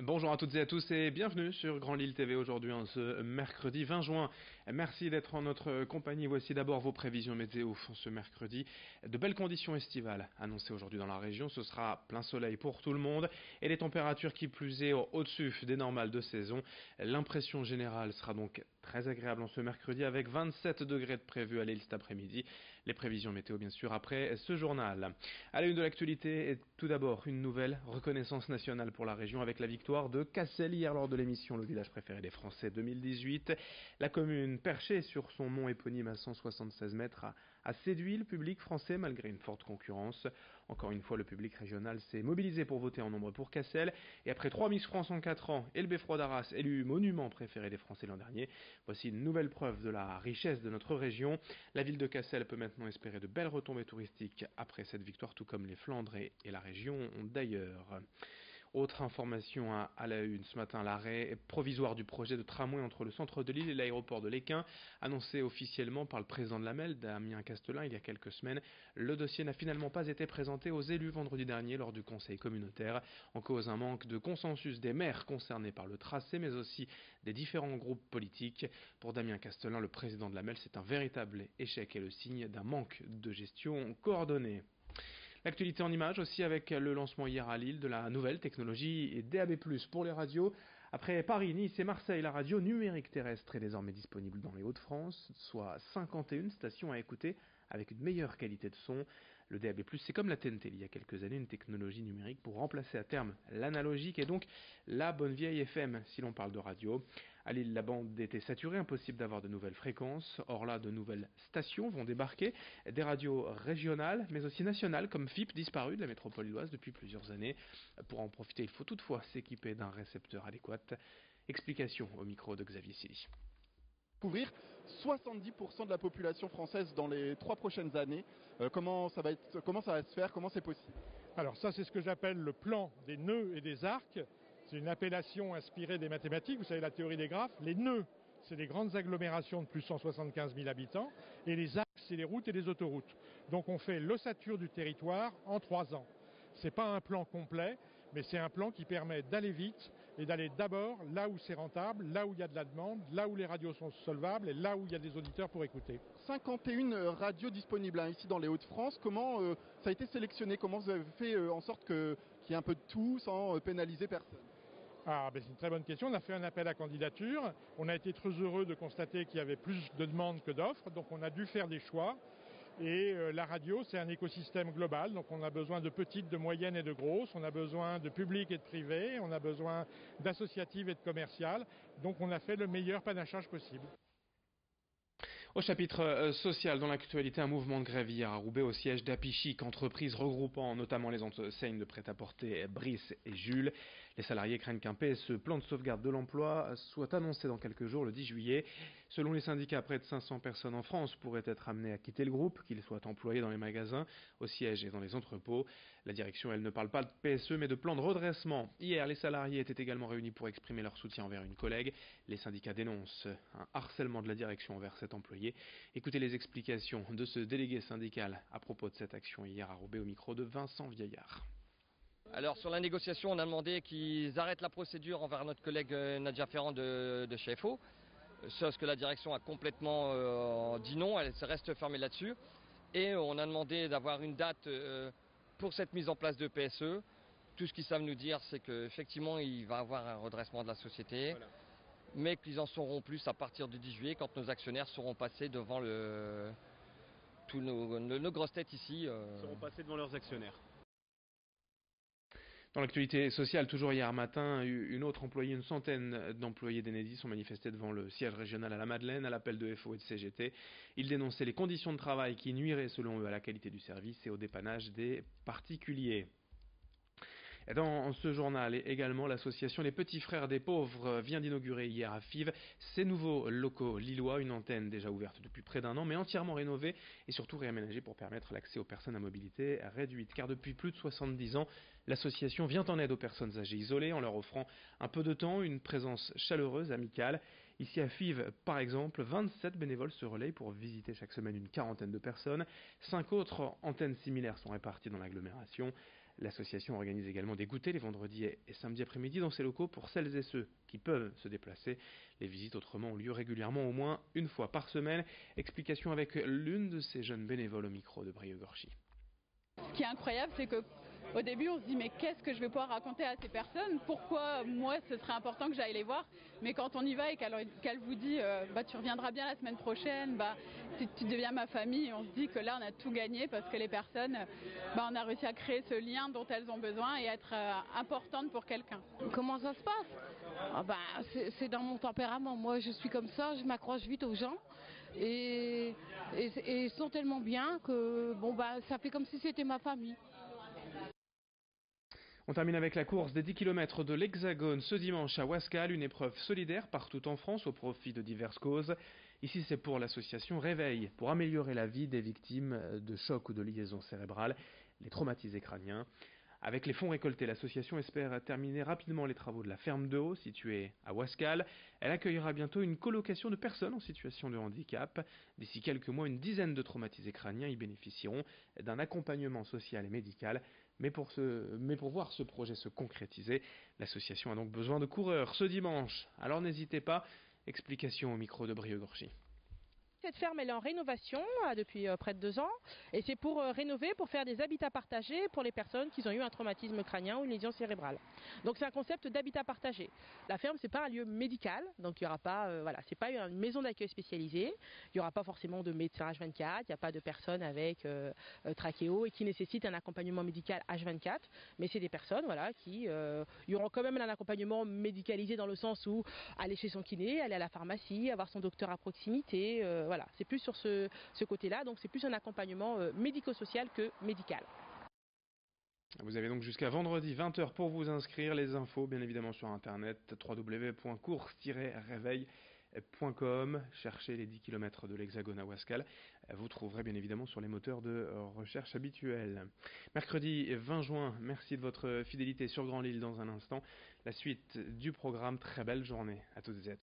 Bonjour à toutes et à tous et bienvenue sur Grand Lille TV aujourd'hui en ce mercredi 20 juin. Merci d'être en notre compagnie. Voici d'abord vos prévisions météo ce mercredi. De belles conditions estivales annoncées aujourd'hui dans la région. Ce sera plein soleil pour tout le monde et des températures qui plus est au-dessus des normales de saison. L'impression générale sera donc très agréable en ce mercredi avec 27 degrés de prévu à Lille cet après-midi. Les prévisions météo bien sûr après ce journal. À la une de l'actualité, tout d'abord une nouvelle reconnaissance nationale pour la région avec la victoire de Cassel hier lors de l'émission Le village préféré des Français 2018. La commune, perchée sur son mont éponyme à 176 mètres, séduit le public français malgré une forte concurrence. Encore une fois, le public régional s'est mobilisé pour voter en nombre pour Cassel. Et après trois Miss France en quatre ans et le Beffroi d'Arras élu monument préféré des Français l'an dernier, voici une nouvelle preuve de la richesse de notre région. La ville de Cassel peut maintenant espérer de belles retombées touristiques après cette victoire, tout comme les Flandres et la région d'ailleurs. Autre information à, la une ce matin, l'arrêt provisoire du projet de tramway entre le centre de l'île et l'aéroport de l'Équin, annoncé officiellement par le président de la MEL, Damien Castelin, il y a quelques semaines. Le dossier n'a finalement pas été présenté aux élus vendredi dernier lors du conseil communautaire, en cause un manque de consensus des maires concernés par le tracé, mais aussi des différents groupes politiques. Pour Damien Castelin, le président de la MEL, c'est un véritable échec et le signe d'un manque de gestion coordonnée. L'actualité en images aussi avec le lancement hier à Lille de la nouvelle technologie DAB+, pour les radios. Après Paris, Nice et Marseille, la radio numérique terrestre est désormais disponible dans les Hauts-de-France, soit 51 stations à écouter avec une meilleure qualité de son. Le DAB+, c'est comme la TNT il y a quelques années, une technologie numérique pour remplacer à terme l'analogique et donc la bonne vieille FM si l'on parle de radio. À Lille, la bande était saturée, impossible d'avoir de nouvelles fréquences. Or là, de nouvelles stations vont débarquer, des radios régionales, mais aussi nationales, comme FIP, disparu de la métropole lilloise depuis plusieurs années. Pour en profiter, il faut toutefois s'équiper d'un récepteur adéquat. Explication au micro de Xavier Silly couvrir 70% de la population française dans les trois prochaines années. Euh, comment, ça va être, comment ça va se faire? Comment c'est possible? Alors ça, c'est ce que j'appelle le plan des nœuds et des arcs. C'est une appellation inspirée des mathématiques. Vous savez, la théorie des graphes. Les nœuds, c'est les grandes agglomérations de plus de 175 000 habitants. Et les arcs, c'est les routes et les autoroutes. Donc on fait l'ossature du territoire en trois ans. Ce n'est pas un plan complet, mais c'est un plan qui permet d'aller vite et d'aller d'abord là où c'est rentable, là où il y a de la demande, là où les radios sont solvables et là où il y a des auditeurs pour écouter. 51 euh, radios disponibles hein, ici dans les Hauts-de-France. Comment euh, ça a été sélectionné? Comment vous avez fait euh, en sorte qu'il y ait un peu de tout sans pénaliser personne? Ah, ben c'est une très bonne question. On a fait un appel à candidature. On a été très heureux de constater qu'il y avait plus de demandes que d'offres. Donc on a dû faire des choix. Et euh, la radio, c'est un écosystème global, donc on a besoin de petites, de moyennes et de grosses, on a besoin de public et de privé, on a besoin d'associatives et de commerciales, donc on a fait le meilleur panachage possible. Au chapitre euh, social, dans l'actualité, un mouvement de grève hier à au siège d'Apichic, entreprise regroupant notamment les enseignes de prêt-à-porter Brice et Jules. Les salariés craignent qu'un PSE, plan de sauvegarde de l'emploi, soit annoncé dans quelques jours, le 10 juillet. Selon les syndicats, près de 500 personnes en France pourraient être amenées à quitter le groupe, qu'ils soient employés dans les magasins, au siège et dans les entrepôts. La direction, elle, ne parle pas de PSE, mais de plan de redressement. Hier, les salariés étaient également réunis pour exprimer leur soutien envers une collègue. Les syndicats dénoncent un harcèlement de la direction envers cet employé. Écoutez les explications de ce délégué syndical à propos de cette action hier à Roubaix au micro de Vincent Vieillard. Alors sur la négociation, on a demandé qu'ils arrêtent la procédure envers notre collègue euh, Nadia Ferrand de, de CFO. Ce que la direction a complètement euh, dit non, elle reste fermée là-dessus. Et on a demandé d'avoir une date euh, pour cette mise en place de PSE. Tout ce qu'ils savent nous dire, c'est qu'effectivement, il va y avoir un redressement de la société mais qu'ils en sauront plus à partir du 10 juillet quand nos actionnaires seront passés devant le, tous nos, grosses têtes ici. Euh. Seront passés devant leurs actionnaires. Dans l'actualité sociale, toujours hier matin, une autre employée, une centaine d'employés d'Enedis sont manifestés devant le siège régional à la Madeleine à l'appel de FO et de CGT. Ils dénonçaient les conditions de travail qui nuiraient selon eux à la qualité du service et au dépannage des particuliers. Dans ce journal également, l'association Les Petits Frères des Pauvres vient d'inaugurer hier à Fives ses nouveaux locaux lillois, une antenne déjà ouverte depuis près d'un an, mais entièrement rénovée et surtout réaménagée pour permettre l'accès aux personnes à mobilité réduite. Car depuis plus de 70 ans, l'association vient en aide aux personnes âgées isolées en leur offrant un peu de temps, une présence chaleureuse, amicale. Ici à Fives, par exemple, 27 bénévoles se relayent pour visiter chaque semaine une quarantaine de personnes. Cinq autres antennes similaires sont réparties dans l'agglomération. L'association organise également des goûters les vendredis et samedis après-midi dans ses locaux pour celles et ceux qui peuvent se déplacer. Les visites autrement ont lieu régulièrement au moins une fois par semaine. Explication avec l'une de ces jeunes bénévoles au micro de Brieux-Gorchy. Ce qui est incroyable, c'est que au début, on se dit mais qu'est-ce que je vais pouvoir raconter à ces personnes? Pourquoi moi ce serait important que j'aille les voir? Mais quand on y va et qu'elle vous dit euh, bah tu reviendras bien la semaine prochaine, bah tu, deviens ma famille, on se dit que là on a tout gagné parce que les personnes, bah, on a réussi à créer ce lien dont elles ont besoin et être euh, importante pour quelqu'un. Comment ça se passe? Ah bah, C'est dans mon tempérament. Moi je suis comme ça, je m'accroche vite aux gens. Et, ils sont tellement bien que bon bah ça fait comme si c'était ma famille. On termine avec la course des 10 km de l'Hexagone ce dimanche à Wascal, une épreuve solidaire partout en France au profit de diverses causes. Ici, c'est pour l'association Réveil, pour améliorer la vie des victimes de chocs ou de liaisons cérébrales, les traumatisés crâniens. Avec les fonds récoltés, l'association espère terminer rapidement les travaux de la ferme de haut située à Wascal. Elle accueillera bientôt une colocation de personnes en situation de handicap. D'ici quelques mois, une dizaine de traumatisés crâniens y bénéficieront d'un accompagnement social et médical. Mais pour, voir ce projet se concrétiser, l'association a donc besoin de coureurs ce dimanche. Alors n'hésitez pas. Explication au micro de Brieux-Gorchy. Cette ferme elle est en rénovation euh, depuis euh, près de deux ans et c'est pour euh, rénover, pour faire des habitats partagés pour les personnes qui ont eu un traumatisme crânien ou une lésion cérébrale. Donc c'est un concept d'habitat partagé. La ferme c'est pas un lieu médical, donc il y aura pas, voilà, c'est pas une maison d'accueil spécialisée. Il y aura pas forcément de médecin H24, il n'y a pas de personnes avec trachéo et qui nécessitent un accompagnement médical H24, mais c'est des personnes, voilà, qui y auront quand même un accompagnement médicalisé dans le sens où aller chez son kiné, aller à la pharmacie, avoir son docteur à proximité voilà, c'est plus sur ce, côté-là, donc c'est plus un accompagnement euh, médico-social que médical. Vous avez donc jusqu'à vendredi 20h pour vous inscrire. Les infos, bien évidemment, sur internet www.course-réveil.com. Cherchez les 10 km de l'Hexagone à Wascal. Vous trouverez bien évidemment sur les moteurs de recherche habituels. Mercredi 20 juin, merci de votre fidélité sur Grand Lille dans un instant. La suite du programme, très belle journée à toutes et à tous.